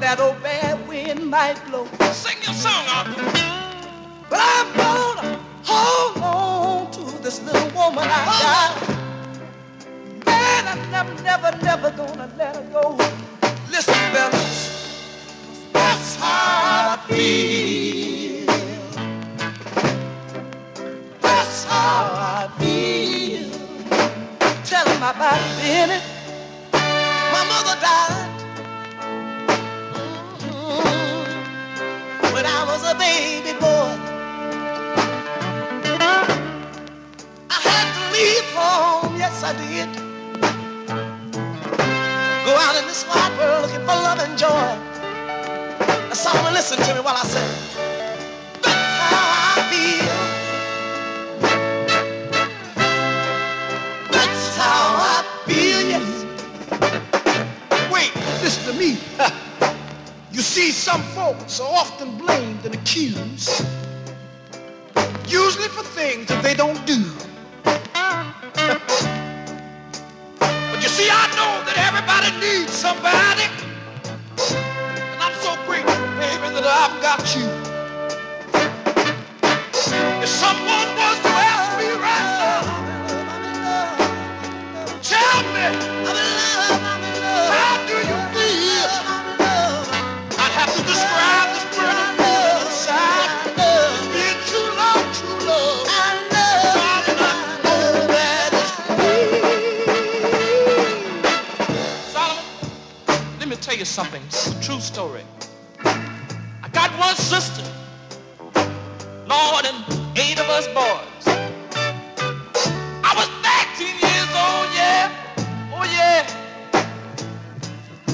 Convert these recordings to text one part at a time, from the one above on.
that old bad wind might blow. Sing your song, Arthur. But I'm gonna hold on to this little woman I oh. got. Man, I'm never, never, never gonna let her go. Listen, fellas, that's how I feel. That's how I feel. Tell him about Benny. My mother died. Baby boy. I had to leave home, yes I did. Go out in this wide world looking for love and joy. Now someone listen to me while I say, that's how I feel. That's how I feel, yes. Wait, listen to me. You see, some folks are often blamed and accused, usually for things that they don't do. But you see, I know that everybody needs somebody. And I'm so grateful, baby, that I've got you. If someone was to ask me right now, tell me, let me tell you something. It's a true story. I got one sister, Lord, and eight of us boys. I was 13 years old, yeah. Oh, yeah.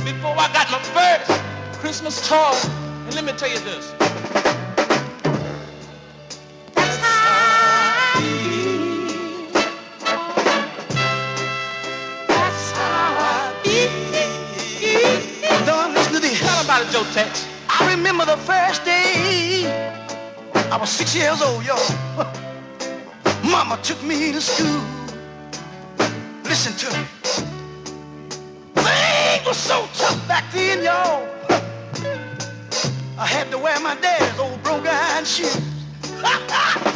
Before I got my first Christmas toy. And let me tell you this. This. Tell 'em about it, Joe Tex. I remember the first day I was six years old, y'all. Mama took me to school. Listen to me. Things was so tough back then, y'all. I had to wear my dad's old broke iron shoes.